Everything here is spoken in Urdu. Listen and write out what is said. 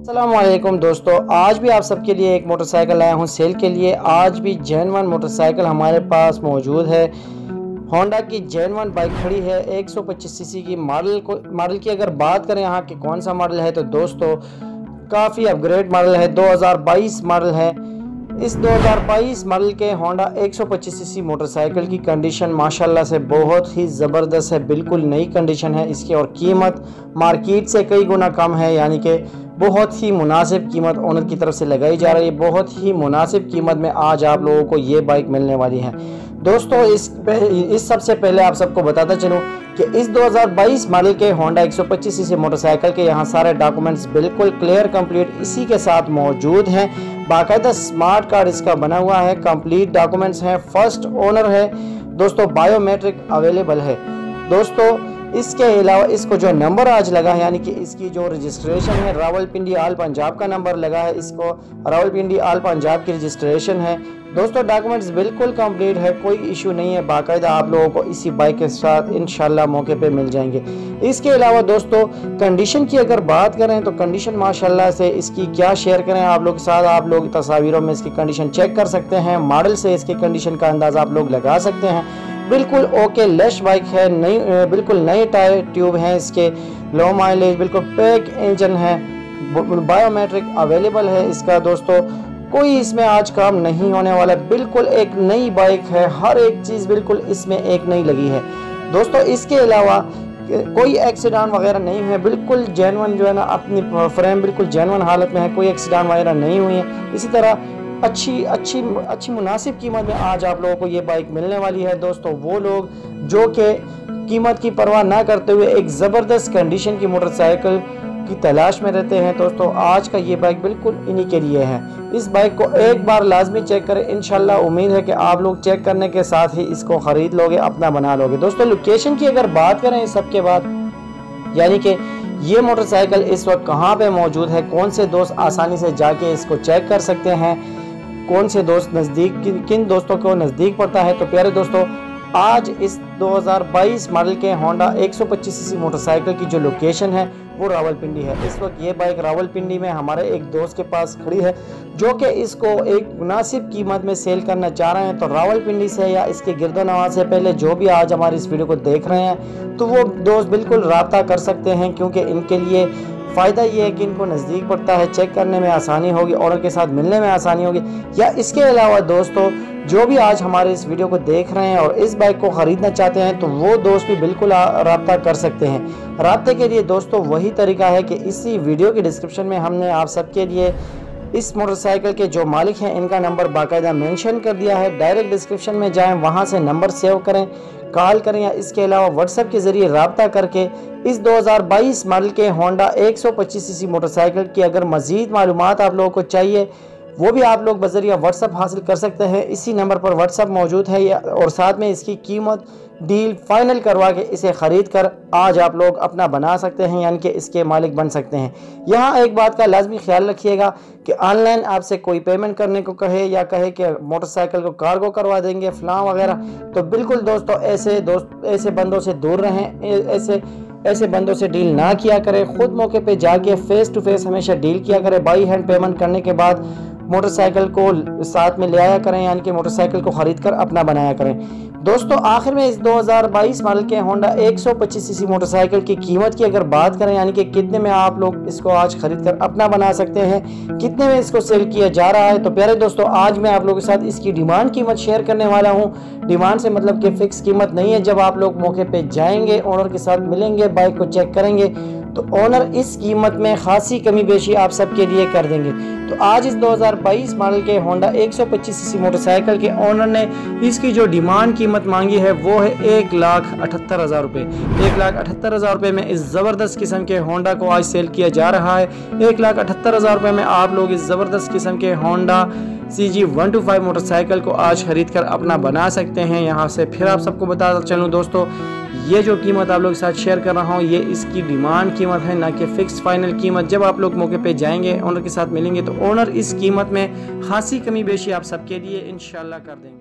السلام علیکم دوستو، آج بھی آپ سب کے لیے ایک موٹر سائیکل آیا ہوں سیل کے لیے۔ آج بھی جین ون موٹر سائیکل ہمارے پاس موجود ہے۔ ہونڈا کی جین ون بائک کھڑی ہے، ایک سو پچیس سی سی کی ماڈل کو ماڈل کی اگر بات کریں یہاں کہ کون سا ماڈل ہے تو دوستو، کافی اپ گریڈ ماڈل ہے۔ دو ہزار بائیس ماڈل ہے۔ اس دو ہزار بائیس ماڈل کے ہونڈا ایک سو پچیس سی سی موٹر سائیکل کی کنڈیشن ماشاءاللہ سے بہت ہی زبردست ہے۔ بالکل نئی کنڈیشن ہے۔ اس کی اور قیمت مارکیٹ سے کئی گنا کم ہے یعنی کہ بہت ہی مناسب قیمت اونر کی طرف سے لگائی جا رہی ہے۔ بہت ہی مناسب قیمت میں آج آپ لوگوں کو یہ بائک ملنے والی ہے دوستو، اس اس سب سے پہلے آپ سب کو بتاتا چلوں کہ اس دو ہزار بائیس ماڈل کے ہونڈا ایک سو پچیس سی موٹر سائیکل کے یہاں سارے ڈاکومنٹس بالکل کلیئر کمپلیٹ اسی کے ساتھ موجود ہیں۔ باقاعدہ سمارٹ کارڈ اس کا بنا ہوا ہے۔ کمپلیٹ ڈاکومنٹس ہیں۔ فرسٹ اونر ہے۔ دوستو بائیو میٹرک اویلیبل ہے۔ دوستو اس کے علاوہ اس کو جو نمبر آج لگا ہے یعنی کہ اس کی جو رجسٹریشن ہے راول پنڈی آل پنجاب کا نمبر لگا ہے۔ اس کو راول پنڈی آل پنجاب کی رجسٹریشن ہے۔ دوستو ڈاکومنٹس بالکل کمپلیٹ ہے، کوئی ایشو نہیں ہے۔ باقاعدہ آپ لوگوں کو اسی بائک کے ساتھ انشاءاللہ موقع پہ مل جائیں گے۔ اس کے علاوہ دوستو کنڈیشن کی اگر بات کریں تو کنڈیشن ماشاءاللہ سے اس کی کیا شیئر کریں آپ لوگ ساتھ؟ آپ لوگ تصاویروں میں اس کی کنڈیشن چیک کر سکتے ہیں۔ ماڈل سے اس کی کنڈیشن کا انداز آپ لوگ لگا سکتے ہیں۔ بالکل اوکے لیش بائک ہے، نئی، بالکل نئے ٹائر ٹیوب ہیں اس کے لو مائلیج بالکل پیک انجن ہے بائیو میٹرک اویلیبل ہے اس کا دوستو۔ کوئی اس میں آج کام نہیں ہونے والا، بالکل ایک نئی بائک ہے، ہر ایک چیز بالکل اس میں ایک نئی لگی ہے۔ دوستو، اس کے علاوہ کوئی ایکسیڈان وغیرہ نہیں ہے بالکل جینون جو ہے نا، اپنی فریم بالکل جینون حالت میں ہے، کوئی ایکسیڈان وغیرہ نہیں ہوئی ہے۔ اسی طرح اچھی اچھی اچھی مناسب قیمت میں آج آپ لوگوں کو یہ بائک ملنے والی ہے۔ دوستو، وہ لوگ جو کہ قیمت کی پرواہ نہ کرتے ہوئے ایک زبردست کنڈیشن کی موٹر سائیکل کی تلاش میں رہتے ہیں۔ دوستو، آج کا یہ بائک بالکل انہی کے لیے ہے۔ اس بائک کو ایک بار لازمی چیک کریں۔ انشاءاللہ امید ہے کہ آپ لوگ چیک کرنے کے ساتھ ہی اس کو خرید لوگے، اپنا بنا لوگے۔ دوستو لوکیشن کی اگر بات کریں اس سب کے بعد یعنی کہ یہ موٹر سائیکل اس وقت کہاں پہ موجود ہے؟ کون سے دوست آسانی سے جا کے اس کو چیک کر سکتے ہیں؟ کون سے دوست نزدیک کن دوستوں کو نزدیک پڑتا ہے؟ تو پیارے دوستو، آج اس دو ہزار بائیس ماڈل کے ہونڈا ایک سو پچیس سی موٹر سائیکل کی جو لوکیشن ہے، وہ راول پنڈی ہے۔ اس وقت یہ بائک راول پنڈی میں ہمارے ایک دوست کے پاس کھڑی ہے، جو کہ اس کو ایک مناسب قیمت میں سیل کرنا چاہ رہے ہیں۔ تو راول پنڈی سے یا اس کے گرد و نواز سے پہلے جو بھی آج ہماری اس ویڈیو کو دیکھ رہے ہیں، تو وہ دوست بالکل رابطہ کر سکتے ہیں، کیونکہ ان کے لیے فائدہ یہ ہے کہ ان کو نزدیک پڑتا ہے، چیک کرنے میں آسانی ہوگی اور ان کے ساتھ ملنے میں آسانی ہوگی۔ یا اس کے علاوہ دوستو، جو بھی آج ہمارے اس ویڈیو کو دیکھ رہے ہیں اور اس بائک کو خریدنا چاہتے ہیں، تو وہ دوست بھی بالکل رابطہ کر سکتے ہیں۔ رابطے کے لیے دوستو، وہی طریقہ ہے کہ اسی ویڈیو کی ڈسکرپشن میں ہم نے آپ سب کے لیے اس موٹر سائیکل کے جو مالک ہیں، ان کا نمبر باقاعدہ مینشن کر دیا ہے۔ ڈائریکٹ ڈسکرپشن میں جائیں، وہاں سے نمبر سیو کریں۔ کال کریں یا اس کے علاوہ واٹس ایپ کے ذریعے رابطہ کر کے اس دو ہزار بائیس ماڈل کے ہونڈا ایک سو پچیس سی سی موٹر سائیکل کی اگر مزید معلومات آپ لوگوں کو چاہیے، وہ بھی آپ لوگ بذریعہ واٹس اپ حاصل کر سکتے ہیں۔ اسی نمبر پر واٹس اپ موجود ہے اور ساتھ میں اس کی قیمت ڈیل فائنل کروا کے اسے خرید کر آج آپ لوگ اپنا بنا سکتے ہیں یعنی کہ اس کے مالک بن سکتے ہیں۔ یہاں ایک بات کا لازمی خیال رکھیے گا کہ آن لائن آپ سے کوئی پیمنٹ کرنے کو کہے یا کہے کہ موٹر سائیکل کو کارگو کروا دیں گے، فلاں وغیرہ، تو بالکل دوستو ایسے دوست، ایسے بندوں سے دور رہیں ایسے ایسے بندوں سے ڈیل نہ کیا کرے خود موقع پہ جا کے فیس ٹو فیس ہمیشہ ڈیل کیا کرے بائی ہینڈ پیمنٹ کرنے کے بعد موٹر سائیکل کو ساتھ میں لے آیا کریں یعنی کہ موٹر سائیکل کو خرید کر اپنا بنایا کریں۔ دوستو، آخر میں اس دو ہزار بائیس ماڈل کے ہونڈا ایک سو پچیس سی سی موٹر سائیکل کی قیمت کی اگر بات کریں یعنی کہ کتنے میں آپ لوگ اس کو آج خرید کر اپنا بنا سکتے ہیں، کتنے میں اس کو سیل کیا جا رہا ہے، تو پیارے دوستو، آج میں آپ لوگوں کے ساتھ اس کی ڈیمانڈ قیمت شیئر کرنے والا ہوں۔ ڈیمانڈ سے مطلب کہ فکس قیمت نہیں ہے، جب آپ لوگ موقع پہ جائیں گے، اونر کے ساتھ ملیں گے، بائک کو چیک کریں گے تو اونر اس قیمت میں خاصی کمی بیشی آپ سب کے لیے کر دیں گے۔ تو آج اس دو ہزار بائیس ماڈل کے ہونڈا ایک سو پچیس سی موٹر سائیکل کے اونر نے اس کی جو ڈیمانڈ قیمت مانگی ہے وہ ہے ایک لاکھ اٹھتر ہزار روپے۔ ایک لاکھ اٹھتر ہزار روپے میں اس زبردست قسم کے ہونڈا کو آج سیل کیا جا رہا ہے۔ ایک لاکھ اٹھتر ہزار روپے میں آپ لوگ اس زبردست قسم کے Honda C G one two five motorcycle کو آج خرید کر اپنا بنا سکتے ہیں۔ یہاں سے پھر آپ سب کو بتا چلوں دوستو یہ جو قیمت آپ لوگ ساتھ شیئر کر رہا ہوں، یہ اس کی ڈیمانڈ قیمت ہے، نہ کہ فکس فائنل قیمت۔ جب آپ لوگ موقع پہ جائیں گے اونر کے ساتھ ملیں گے، تو اونر اس قیمت میں خاصی کمی بیشی آپ سب کے لیے انشاءاللہ کر دیں گے۔